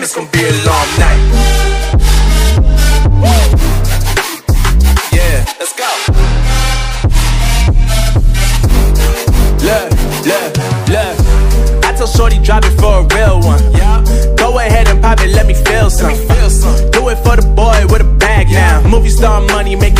Damn, it's gonna be a long night. Yeah, let's go. Look, look, look. I told Shorty drop it for a real one. Yeah. Go ahead and pop it, let me feel some. Feel some. Do it for the boy with a bag now. Movie star money making